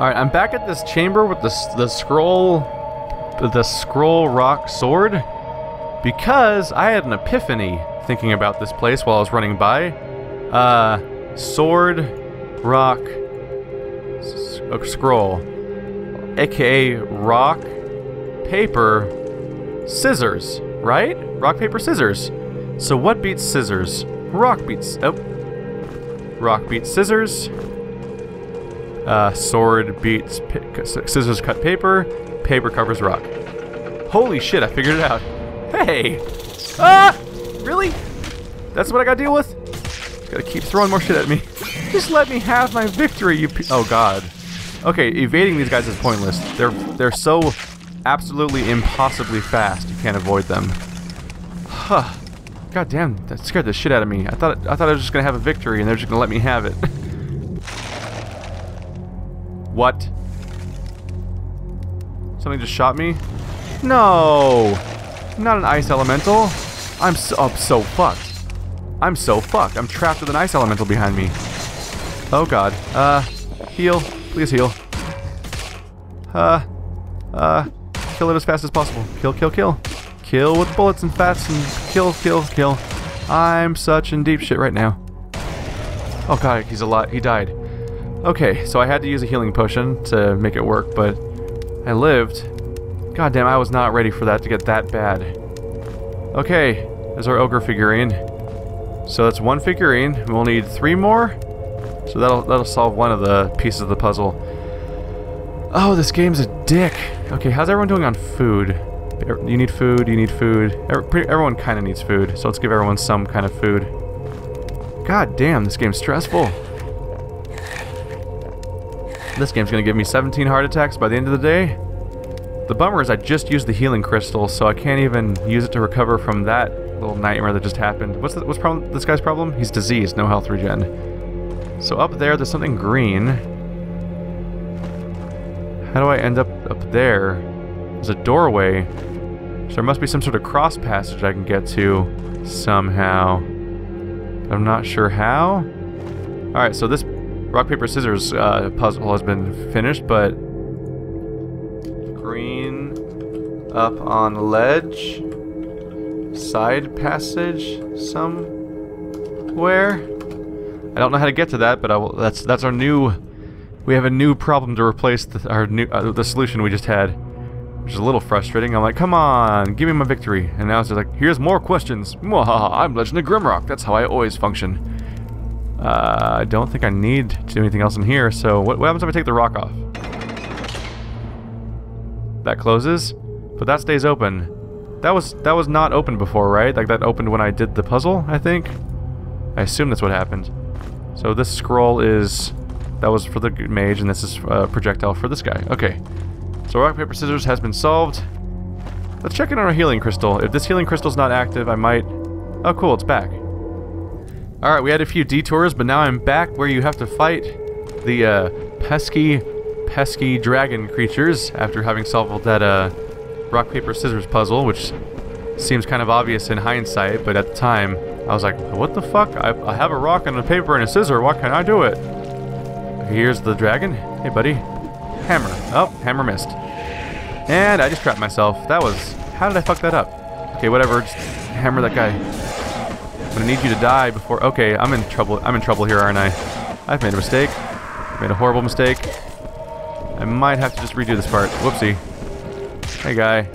Alright, I'm back at this chamber with the, the scroll... The scroll rock sword. Because I had an epiphany thinking about this place while I was running by. Uh, sword, rock, scroll. AKA rock, paper, scissors, right? Rock, paper, scissors. So what beats scissors? Rock beats... Oh. Rock beats scissors. Uh, sword beats scissors cut paper. Paper covers rock. Holy shit, I figured it out. Hey! Ah! Really? That's what I gotta deal with? Gotta keep throwing more shit at me. Just let me have my victory, you Oh god. Okay, evading these guys is pointless. They're they're so absolutely impossibly fast. You can't avoid them. Huh. God damn, that scared the shit out of me. I thought I thought I was just gonna have a victory and they're just gonna let me have it. what? Something just shot me? No! Not an ice elemental. I'm so, I'm so fucked. I'm so fucked. I'm trapped with an ice elemental behind me. Oh god. Uh, heal. Please heal. Uh, uh, kill it as fast as possible. Kill, kill, kill. Kill with bullets and fats and kill, kill, kill. I'm such in deep shit right now. Oh god, he's a lot. He died. Okay, so I had to use a healing potion to make it work, but I lived. God damn, I was not ready for that to get that bad. Okay, there's our ogre figurine. So that's one figurine. We'll need three more. So that'll that'll solve one of the pieces of the puzzle. Oh, this game's a dick. Okay, how's everyone doing on food? Er, you need food, you need food. Er, everyone kind of needs food, so let's give everyone some kind of food. God damn, this game's stressful. This game's gonna give me 17 heart attacks by the end of the day. The bummer is I just used the healing crystal, so I can't even use it to recover from that little nightmare that just happened. What's the, what's problem, this guy's problem? He's diseased, no health regen. So up there, there's something green. How do I end up up there? There's a doorway. So there must be some sort of cross passage I can get to somehow. I'm not sure how. Alright, so this rock, paper, scissors uh, puzzle has been finished, but... Green up on ledge. Side passage somewhere. I don't know how to get to that, but will, that's that's our new... We have a new problem to replace the, our new uh, the solution we just had which is a little frustrating. I'm like, come on, give me my victory. And now it's just like, here's more questions. I'm Legend of Grimrock. That's how I always function. Uh, I don't think I need to do anything else in here, so what, what happens if I take the rock off? That closes, but that stays open. That was that was not open before, right? Like that opened when I did the puzzle, I think? I assume that's what happened. So this scroll is... That was for the mage, and this is a projectile for this guy. Okay. So rock, paper, scissors has been solved. Let's check in on our healing crystal. If this healing crystal's not active, I might... Oh, cool, it's back. Alright, we had a few detours, but now I'm back where you have to fight the uh, pesky, pesky dragon creatures after having solved that uh, rock, paper, scissors puzzle, which seems kind of obvious in hindsight, but at the time, I was like, what the fuck? I, I have a rock and a paper and a scissor, why can't I do it? Here's the dragon. Hey, buddy. Hammer. Oh, hammer missed. And I just trapped myself. That was... How did I fuck that up? Okay, whatever. Just hammer that guy. I'm gonna need you to die before... Okay, I'm in trouble. I'm in trouble here, aren't I? I've made a mistake. Made a horrible mistake. I might have to just redo this part. Whoopsie. Hey, guy.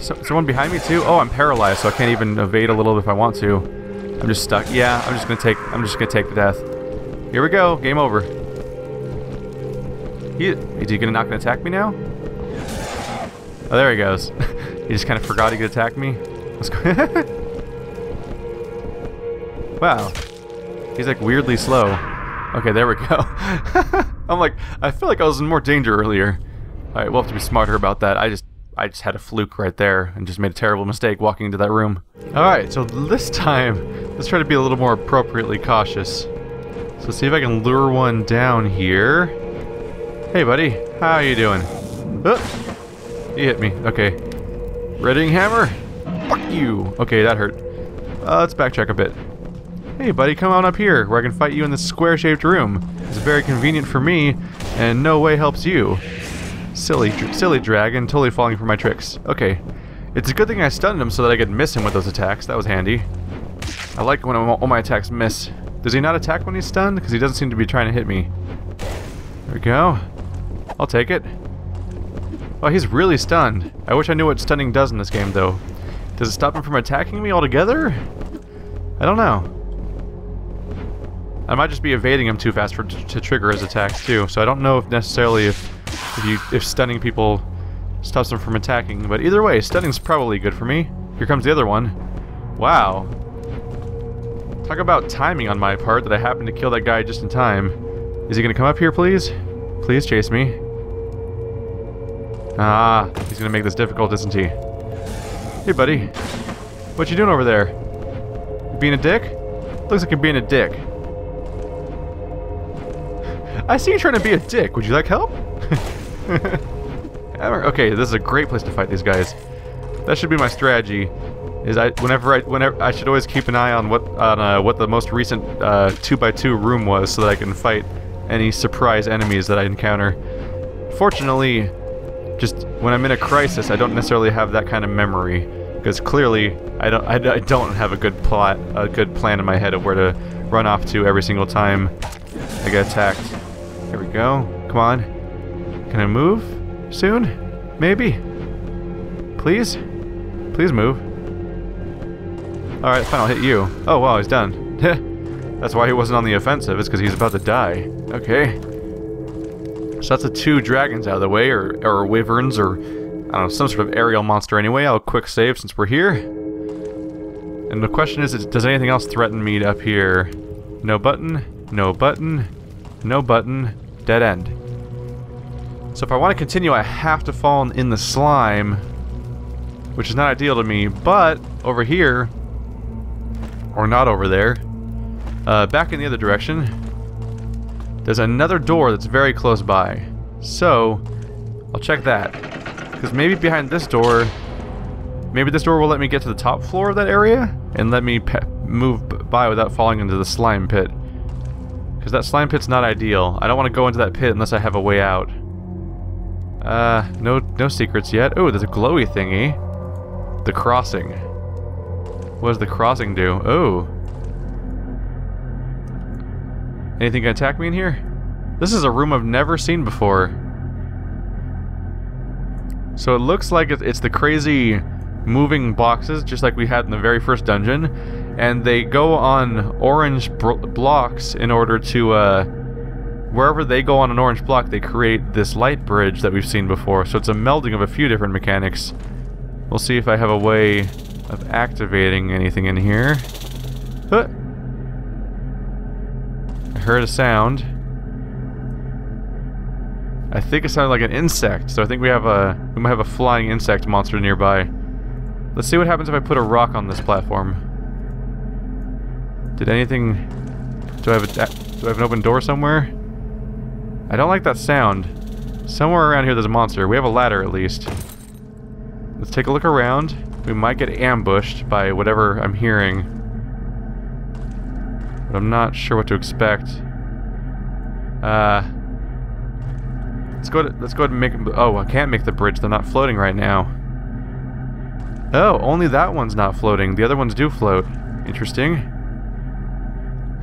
So, someone behind me, too? Oh, I'm paralyzed, so I can't even evade a little if I want to. I'm just stuck. Yeah, I'm just gonna take... I'm just gonna take the death. Here we go. Game over. He, is he gonna not gonna attack me now? Oh, there he goes. he just kind of forgot he could attack me. wow. He's like weirdly slow. Okay, there we go. I'm like, I feel like I was in more danger earlier. Alright, we'll have to be smarter about that. I just I just had a fluke right there and just made a terrible mistake walking into that room. Alright, so this time, let's try to be a little more appropriately cautious. So see if I can lure one down here. Hey, buddy. How you doing? Oh, you hit me. Okay. Readying hammer. Fuck you. Okay, that hurt. Uh, let's backtrack a bit. Hey, buddy, come on up here, where I can fight you in this square-shaped room. It's very convenient for me, and no way helps you. Silly, silly dragon, totally falling for my tricks. Okay. It's a good thing I stunned him so that I could miss him with those attacks. That was handy. I like when all my attacks miss. Does he not attack when he's stunned? Because he doesn't seem to be trying to hit me. There we go. I'll take it. Oh, he's really stunned. I wish I knew what stunning does in this game, though. Does it stop him from attacking me altogether? I don't know. I might just be evading him too fast for to trigger his attacks too, so I don't know if necessarily if if you if stunning people stops them from attacking, but either way, stunning's probably good for me. Here comes the other one. Wow. Talk about timing on my part that I happened to kill that guy just in time. Is he gonna come up here, please? Please chase me. Ah, he's gonna make this difficult, isn't he? Hey, buddy. What you doing over there? Being a dick? Looks like you're being a dick. I see you trying to be a dick. Would you like help? okay, this is a great place to fight these guys. That should be my strategy. Is I whenever I whenever I should always keep an eye on what on uh, what the most recent uh, two by two room was so that I can fight any surprise enemies that I encounter. Fortunately, just when I'm in a crisis, I don't necessarily have that kind of memory because clearly I don't I, I don't have a good plot a good plan in my head of where to run off to every single time I get attacked. Here we go. Come on. Can I move soon? Maybe. Please? Please move. Alright, fine, I'll hit you. Oh, wow, he's done. that's why he wasn't on the offensive, it's because he's about to die. Okay. So that's the two dragons out of the way, or, or wyverns, or, I don't know, some sort of aerial monster anyway. I'll quick save since we're here. And the question is, does anything else threaten me up here? No button, no button, no button, dead end. So if I want to continue, I have to fall in the slime, which is not ideal to me, but over here, or not over there. Uh, back in the other direction, there's another door that's very close by. So, I'll check that. Because maybe behind this door, maybe this door will let me get to the top floor of that area and let me move by without falling into the slime pit. Because that slime pit's not ideal. I don't want to go into that pit unless I have a way out. Uh, no, no secrets yet. Oh, there's a glowy thingy. The crossing. What does the crossing do? Oh. Anything gonna attack me in here? This is a room I've never seen before. So it looks like it's the crazy moving boxes, just like we had in the very first dungeon, and they go on orange blocks in order to, uh, wherever they go on an orange block, they create this light bridge that we've seen before. So it's a melding of a few different mechanics. We'll see if I have a way of activating anything in here. Huh. I heard a sound. I think it sounded like an insect, so I think we have a we might have a flying insect monster nearby. Let's see what happens if I put a rock on this platform. Did anything... Do I have a, do I have an open door somewhere? I don't like that sound. Somewhere around here there's a monster. We have a ladder at least. Let's take a look around. We might get ambushed by whatever I'm hearing. But I'm not sure what to expect. Uh... Let's go. To, let's go ahead and make. Oh, I can't make the bridge. They're not floating right now. Oh, only that one's not floating. The other ones do float. Interesting.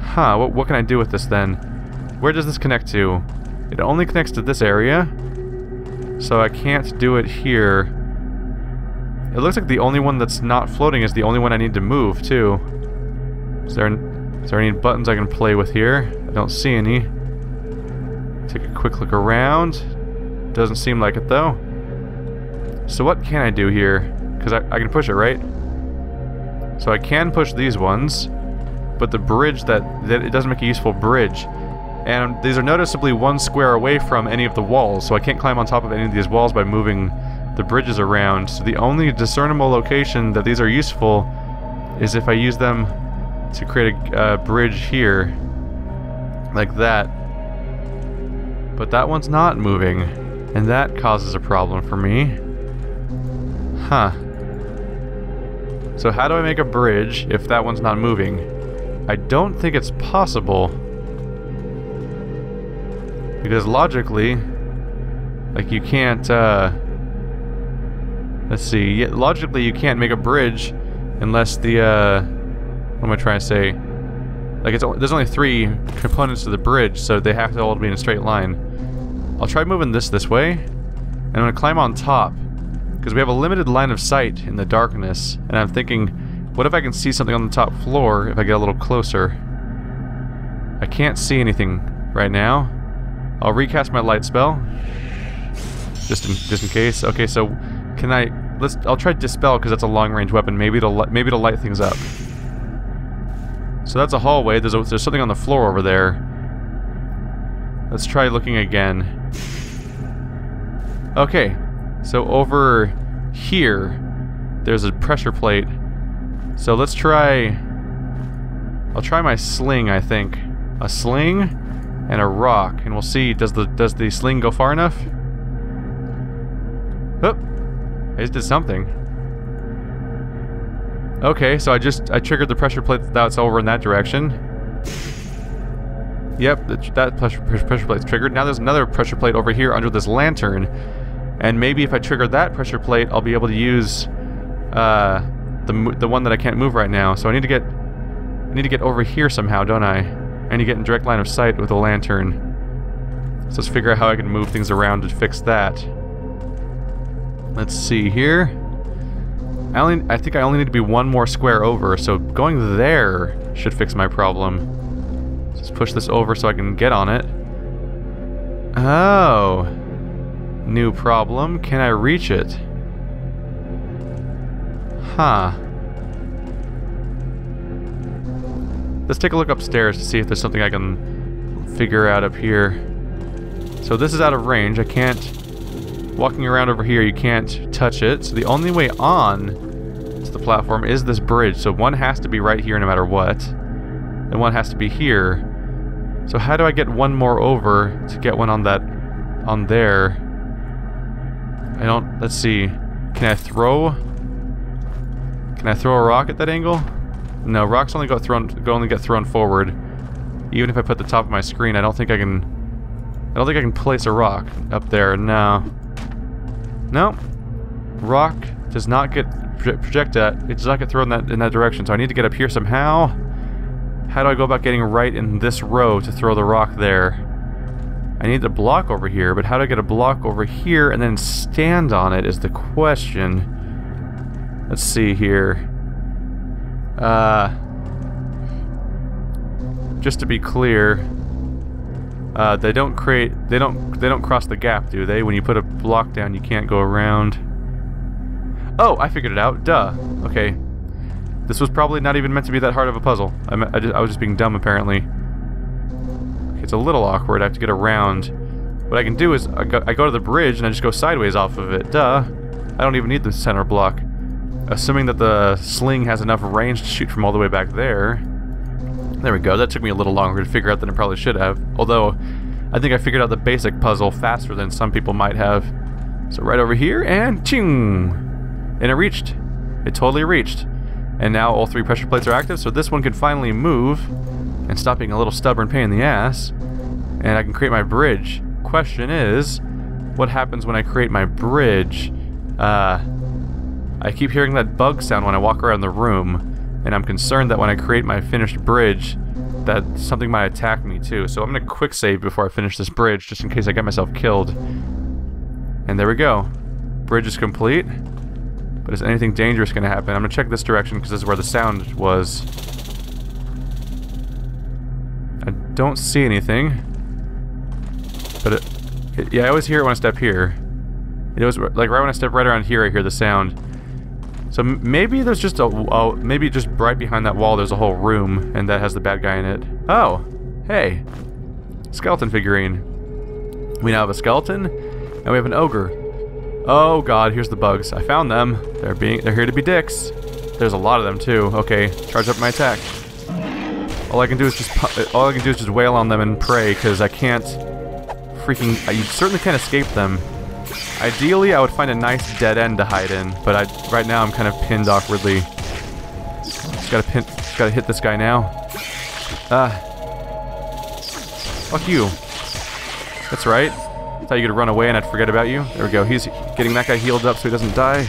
Huh. What, what can I do with this then? Where does this connect to? It only connects to this area. So I can't do it here. It looks like the only one that's not floating is the only one I need to move, too. Is there, is there any buttons I can play with here? I don't see any. Take a quick look around. Doesn't seem like it, though. So what can I do here? Because I, I can push it, right? So I can push these ones, but the bridge that, that it doesn't make a useful bridge. And these are noticeably one square away from any of the walls, so I can't climb on top of any of these walls by moving the bridges around. So the only discernible location that these are useful is if I use them to create a uh, bridge here. Like that. But that one's not moving. And that causes a problem for me. Huh. So how do I make a bridge if that one's not moving? I don't think it's possible. Because logically, like you can't, uh, let's see, logically you can't make a bridge unless the, uh, what am I trying to say? Like it's there's only three components to the bridge, so they have to all be in a straight line. I'll try moving this this way, and I'm gonna climb on top because we have a limited line of sight in the darkness, and I'm thinking, what if I can see something on the top floor if I get a little closer? I can't see anything right now. I'll recast my light spell, just in just in case. Okay, so can I? Let's. I'll try dispel because that's a long range weapon. Maybe it'll maybe it'll light things up. So that's a hallway. There's, a, there's something on the floor over there. Let's try looking again. Okay. So over here, there's a pressure plate. So let's try... I'll try my sling, I think. A sling and a rock. And we'll see, does the does the sling go far enough? Oh! I just did something. Okay, so I just I triggered the pressure plate that's over in that direction. Yep, that pressure, pressure plate's triggered. Now there's another pressure plate over here under this lantern. And maybe if I trigger that pressure plate, I'll be able to use uh, the, the one that I can't move right now. So I need to get I need to get over here somehow, don't I? I need to get in direct line of sight with the lantern. So let's figure out how I can move things around to fix that. Let's see here. I only I think I only need to be one more square over, so going there should fix my problem. Just push this over so I can get on it. Oh. New problem. Can I reach it? Huh. Let's take a look upstairs to see if there's something I can figure out up here. So this is out of range. I can't Walking around over here, you can't touch it. So the only way on to the platform is this bridge. So one has to be right here no matter what. And one has to be here. So how do I get one more over to get one on that... on there? I don't... let's see. Can I throw... Can I throw a rock at that angle? No, rocks only go thrown only get thrown forward. Even if I put the top of my screen, I don't think I can I don't think I can place a rock up there. No. No. Rock does not get projected. It does not get thrown that, in that direction, so I need to get up here somehow. How do I go about getting right in this row to throw the rock there? I need the block over here, but how do I get a block over here and then stand on it is the question. Let's see here. Uh, just to be clear, uh, they don't create, they don't, they don't cross the gap, do they? When you put a block down, you can't go around. Oh, I figured it out. Duh. Okay. This was probably not even meant to be that hard of a puzzle. I, I, just, I was just being dumb, apparently. It's a little awkward. I have to get around. What I can do is I go, I go to the bridge and I just go sideways off of it. Duh. I don't even need the center block. Assuming that the sling has enough range to shoot from all the way back there. There we go. That took me a little longer to figure out than it probably should have. Although, I think I figured out the basic puzzle faster than some people might have. So right over here, and ching! And it reached. It totally reached. And now all three pressure plates are active, so this one can finally move and stop being a little stubborn pain in the ass. And I can create my bridge. Question is, what happens when I create my bridge? Uh, I keep hearing that bug sound when I walk around the room and I'm concerned that when I create my finished bridge, that something might attack me too. So I'm gonna quick save before I finish this bridge, just in case I get myself killed. And there we go. Bridge is complete. But is anything dangerous gonna happen? I'm gonna check this direction because this is where the sound was. I don't see anything. But it, it, yeah, I always hear it when I step here. It was like right when I step right around here, I hear the sound. So maybe there's just a, oh, maybe just right behind that wall there's a whole room, and that has the bad guy in it. Oh, hey. Skeleton figurine. We now have a skeleton, and we have an ogre. Oh god, here's the bugs. I found them. They're being, they're here to be dicks. There's a lot of them too. Okay, charge up my attack. All I can do is just, uh, all I can do is just wail on them and pray, because I can't freaking, you certainly can't escape them. Ideally, I would find a nice dead end to hide in, but I, right now I'm kind of pinned awkwardly. Just gotta pin, just gotta hit this guy now. Ah. Fuck you. That's right. I Thought you could run away and I'd forget about you. There we go. He's getting that guy healed up so he doesn't die.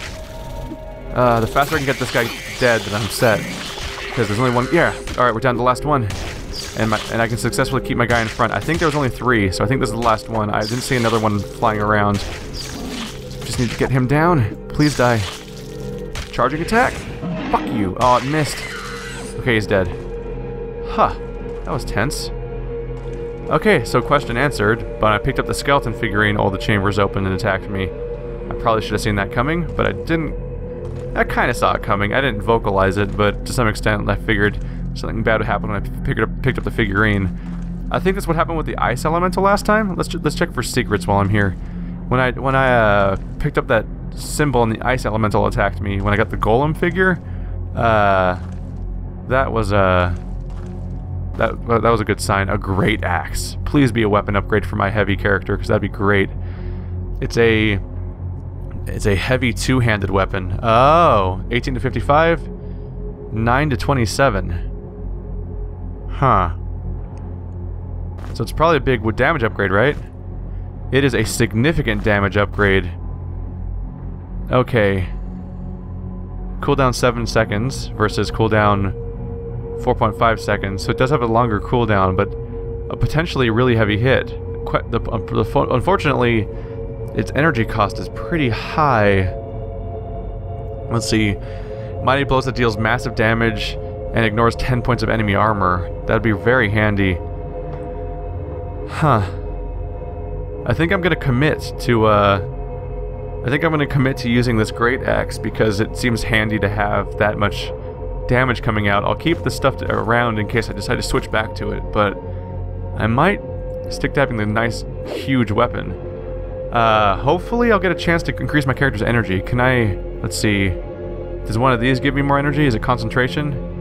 Uh, the faster I can get this guy dead, then I'm set. Because there's only one. Yeah. All right, we're down to the last one. And, my, and I can successfully keep my guy in front. I think there was only three, so I think this is the last one. I didn't see another one flying around. Need to get him down. Please die. Charging attack. Fuck you. Oh, it missed. Okay, he's dead. Huh. That was tense. Okay, so question answered, but I picked up the skeleton figurine, all the chambers opened and attacked me. I probably should have seen that coming, but I didn't... I kind of saw it coming. I didn't vocalize it, but to some extent I figured something bad would happen when I picked up, picked up the figurine. I think that's what happened with the ice elemental last time. Let's let's check for secrets while I'm here. When I when I uh, picked up that symbol and the ice elemental attacked me, when I got the golem figure, uh, that was a... Uh, that, that was a good sign. A great axe. Please be a weapon upgrade for my heavy character, because that'd be great. It's a... It's a heavy two-handed weapon. Oh, 18 to 55, 9 to 27. Huh. So it's probably a big wood damage upgrade, right? It is a significant damage upgrade. Okay. Cooldown 7 seconds versus cooldown 4.5 seconds, so it does have a longer cooldown, but a potentially really heavy hit. The, uh, the, unfortunately, its energy cost is pretty high. Let's see. Mighty Blows that deals massive damage and ignores 10 points of enemy armor. That'd be very handy. Huh. I think I'm gonna commit to, uh... I think I'm gonna commit to using this Great Axe because it seems handy to have that much damage coming out. I'll keep the stuff around in case I decide to switch back to it, but I might stick to having the nice, huge weapon. Uh, hopefully I'll get a chance to increase my character's energy. Can I... Let's see... Does one of these give me more energy? Is it concentration?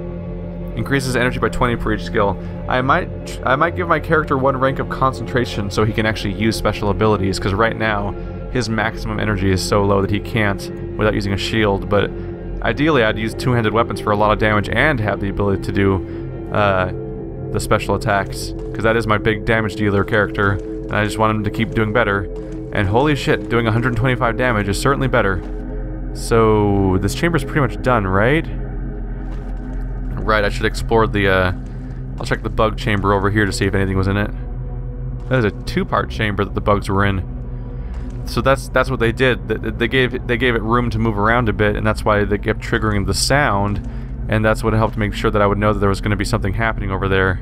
Increases energy by 20 per each skill. I might I might give my character one rank of concentration so he can actually use special abilities, because right now his maximum energy is so low that he can't without using a shield, but Ideally, I'd use two-handed weapons for a lot of damage and have the ability to do uh, the special attacks, because that is my big damage dealer character, and I just want him to keep doing better. And holy shit, doing 125 damage is certainly better. So, this chamber's pretty much done, right? Right, I should explore the, uh, I'll check the bug chamber over here to see if anything was in it. That is a two-part chamber that the bugs were in so that's that's what they did. They gave they gave it room to move around a bit, and that's why they kept triggering the sound, and that's what helped make sure that I would know that there was going to be something happening over there.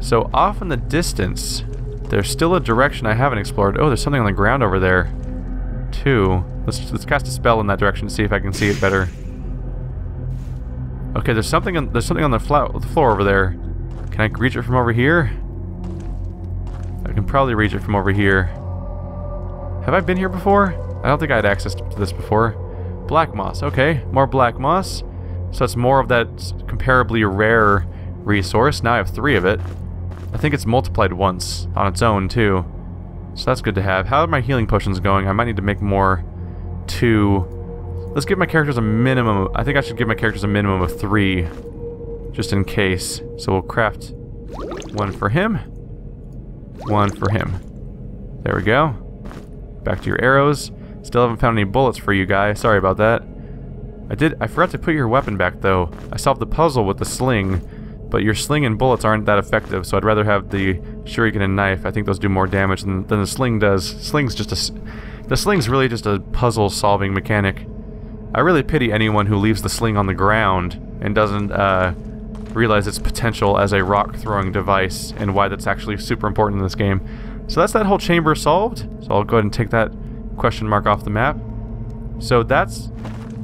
So off in the distance, there's still a direction I haven't explored. Oh, there's something on the ground over there, too. Let's let's cast a spell in that direction to see if I can see it better. Okay, there's something on, there's something on the, the floor over there. Can I reach it from over here? I can probably reach it from over here. Have I been here before? I don't think I had access to this before. Black moss, okay. More black moss. So it's more of that comparably rare resource. Now I have three of it. I think it's multiplied once on its own, too. So that's good to have. How are my healing potions going? I might need to make more. Two. Let's give my characters a minimum. I think I should give my characters a minimum of three. Just in case. So we'll craft one for him. One for him. There we go. Back to your arrows. Still haven't found any bullets for you, guy. Sorry about that. I did. I forgot to put your weapon back, though. I solved the puzzle with the sling, but your sling and bullets aren't that effective, so I'd rather have the shuriken and knife. I think those do more damage than, than the sling does. Sling's just a... The sling's really just a puzzle-solving mechanic. I really pity anyone who leaves the sling on the ground and doesn't, uh, realize its potential as a rock-throwing device and why that's actually super important in this game. So that's that whole chamber solved. So I'll go ahead and take that question mark off the map. So that's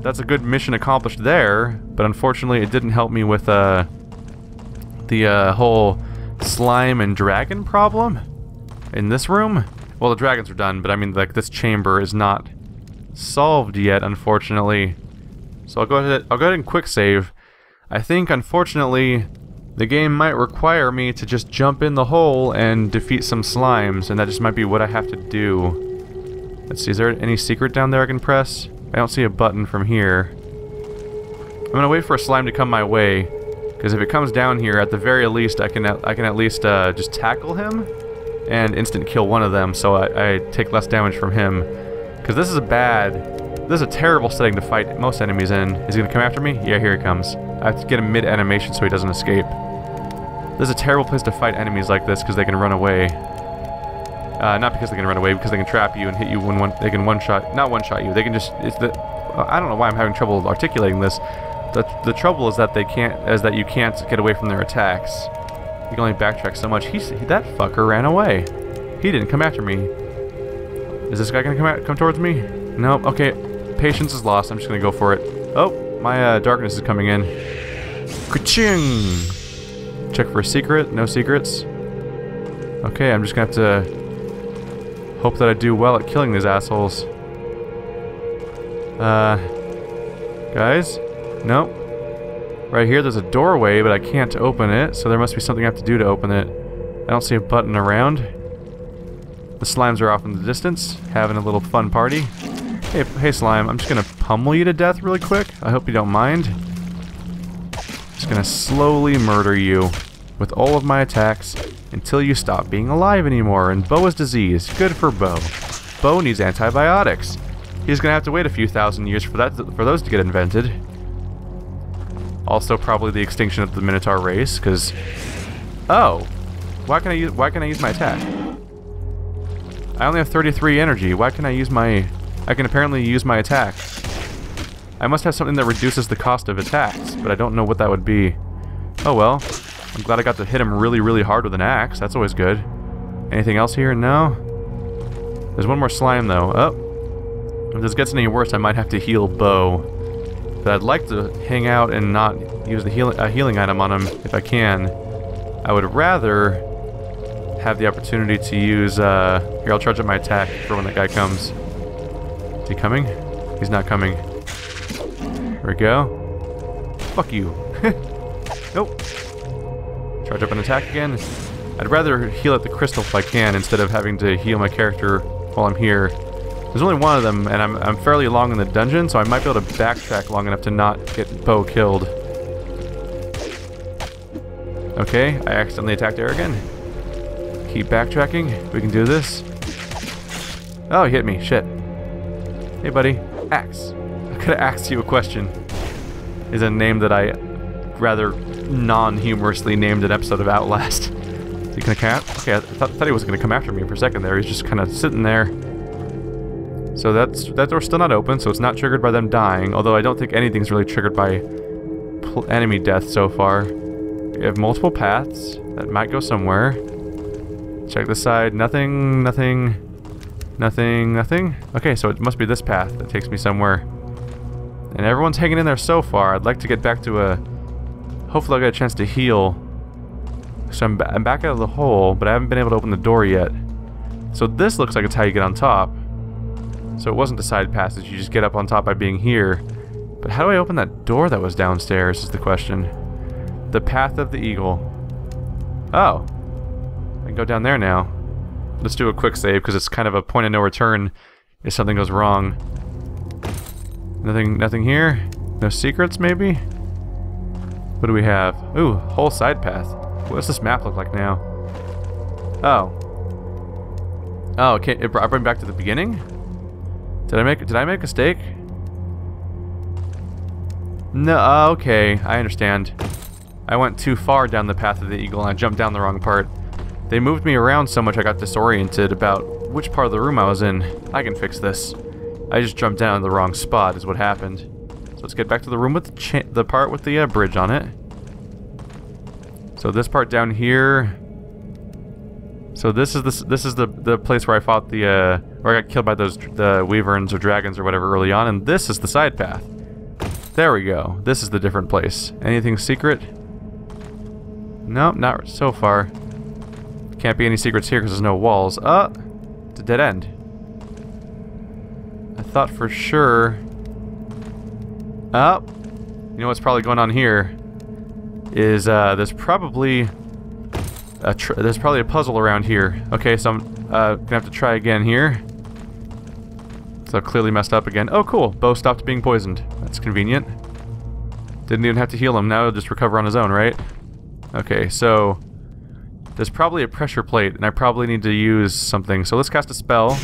that's a good mission accomplished there, but unfortunately it didn't help me with uh, the uh, whole slime and dragon problem in this room. Well, the dragons are done, but I mean, like, this chamber is not solved yet, unfortunately. So I'll go ahead, I'll go ahead and quick save. I think, unfortunately, the game might require me to just jump in the hole and defeat some slimes, and that just might be what I have to do. Let's see, is there any secret down there I can press? I don't see a button from here. I'm gonna wait for a slime to come my way, because if it comes down here, at the very least, I can at, I can at least uh, just tackle him. and instant kill one of them, so I, I take less damage from him. Because this is a bad, this is a terrible setting to fight most enemies in. Is he going to come after me? Yeah, here he comes. I have to get him mid-animation so he doesn't escape. This is a terrible place to fight enemies like this because they can run away. Uh, not because they can run away, because they can trap you and hit you when one, they can one-shot, not one-shot you, they can just, it's the, I don't know why I'm having trouble articulating this. The, the trouble is that they can't, is that you can't get away from their attacks. You can only backtrack so much. He's, that fucker ran away. He didn't come after me. Is this guy gonna come out, come towards me? Nope, okay. Patience is lost, I'm just gonna go for it. Oh, my uh, darkness is coming in. Ka-ching! Check for a secret. No secrets. Okay, I'm just gonna have to hope that I do well at killing these assholes. Uh, guys? Nope. Right here, there's a doorway, but I can't open it, so there must be something I have to do to open it. I don't see a button around. The slimes are off in the distance, having a little fun party. Hey, hey slime, I'm just gonna pummel you to death really quick. I hope you don't mind. Just gonna slowly murder you with all of my attacks until you stop being alive anymore. And Bo is disease. Good for Bo. Bo needs antibiotics. He's gonna have to wait a few thousand years for that for those to get invented. Also, probably the extinction of the Minotaur race, because oh, why can I use why can I use my attack? I only have 33 energy. Why can I use my? I can apparently use my attack. I must have something that reduces the cost of attacks, but I don't know what that would be. Oh well. I'm glad I got to hit him really, really hard with an axe. That's always good. Anything else here? No? There's one more slime, though. Oh. If this gets any worse, I might have to heal Bo. But I'd like to hang out and not use the heal a uh, healing item on him if I can. I would rather have the opportunity to use, uh... Here, I'll charge up my attack for when that guy comes. Is he coming? He's not coming. There we go. Fuck you. nope. Charge up an attack again. I'd rather heal at the crystal if I can instead of having to heal my character while I'm here. There's only one of them, and I'm, I'm fairly long in the dungeon, so I might be able to backtrack long enough to not get Bo killed. Okay, I accidentally attacked there again. Keep backtracking. We can do this. Oh, he hit me. Shit. Hey, buddy. Axe. I could have asked you a question. Is a name that I rather non-humorously named an episode of Outlast. He gonna come Okay, I th thought he was gonna come after me for a second there. He's just kind of sitting there. So that's that door's still not open, so it's not triggered by them dying. Although I don't think anything's really triggered by enemy death so far. We have multiple paths that might go somewhere. Check this side. Nothing, nothing, nothing, nothing. Okay, so it must be this path that takes me somewhere. And everyone's hanging in there so far. I'd like to get back to a Hopefully I'll get a chance to heal. So I'm, I'm back out of the hole, but I haven't been able to open the door yet. So this looks like it's how you get on top. So it wasn't a side passage, you just get up on top by being here. But how do I open that door that was downstairs is the question. The Path of the Eagle. Oh. Can go down there now. Let's do a quick save, because it's kind of a point of no return if something goes wrong. Nothing, nothing here? No secrets, maybe? What do we have? Ooh, whole side path. What does this map look like now? Oh. Oh, okay. It brought me back to the beginning? Did I make did I make a mistake? No, okay. I understand. I went too far down the path of the eagle and I jumped down the wrong part. They moved me around so much I got disoriented about which part of the room I was in. I can fix this. I just jumped down in the wrong spot is what happened. So let's get back to the room with the, the part with the uh, bridge on it. So this part down here. So this is this this is the the place where I fought the uh, where I got killed by those the wyverns or dragons or whatever early on, and this is the side path. There we go. This is the different place. Anything secret? Nope, not so far. Can't be any secrets here because there's no walls. Uh, it's a dead end. I thought for sure Oh. You know what's probably going on here? Is, uh, there's probably... A there's probably a puzzle around here. Okay, so I'm uh, gonna have to try again here. So clearly messed up again. Oh, cool. Bo stopped being poisoned. That's convenient. Didn't even have to heal him. Now he'll just recover on his own, right? Okay, so... There's probably a pressure plate, and I probably need to use something. So let's cast a spell.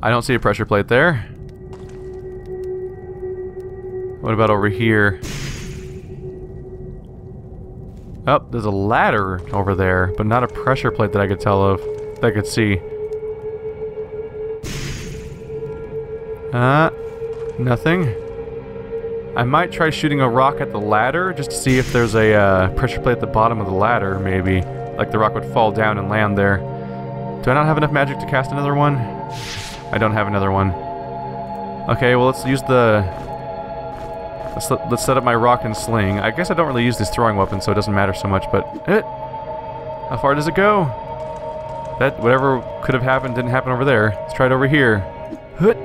I don't see a pressure plate there. What about over here? Oh, there's a ladder over there, but not a pressure plate that I could tell of. That I could see. Uh, nothing. I might try shooting a rock at the ladder just to see if there's a uh, pressure plate at the bottom of the ladder, maybe. Like the rock would fall down and land there. Do I not have enough magic to cast another one? I don't have another one. Okay, well let's use the... Let's, let's set up my rock and sling. I guess I don't really use this throwing weapon, so it doesn't matter so much, but... It, how far does it go? That, whatever could have happened didn't happen over there. Let's try it over here. Hut.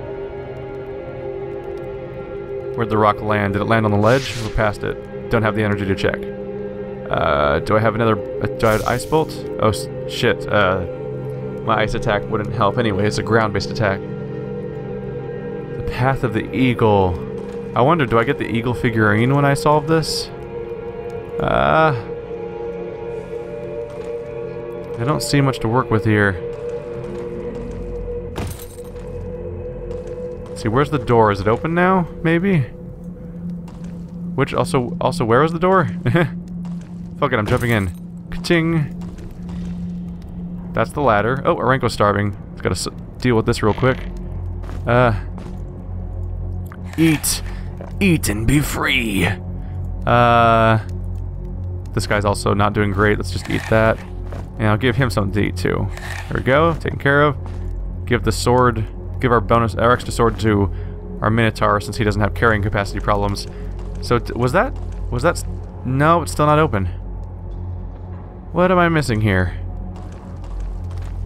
Where'd the rock land? Did it land on the ledge or past it? Don't have the energy to check. Uh, do I have another... Uh, do I have ice bolt? Oh, shit. Uh, my ice attack wouldn't help anyway. It's a ground-based attack. The Path of the Eagle. I wonder, do I get the eagle figurine when I solve this? Uh... I don't see much to work with here. See, where's the door? Is it open now? Maybe? Which also, also, where is the door? Fuck it, I'm jumping in. Ka-ching! That's the ladder. Oh, Arenko's starving. Let's gotta deal with this real quick. Uh... Eat! Eat and be free! Uh... This guy's also not doing great. Let's just eat that. And I'll give him something to eat too. There we go. Taken care of. Give the sword... Give our bonus... Our extra sword to our Minotaur since he doesn't have carrying capacity problems. So, was that... Was that... No, it's still not open. What am I missing here?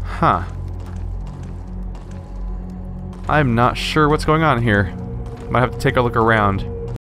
Huh. I'm not sure what's going on here. Might have to take a look around.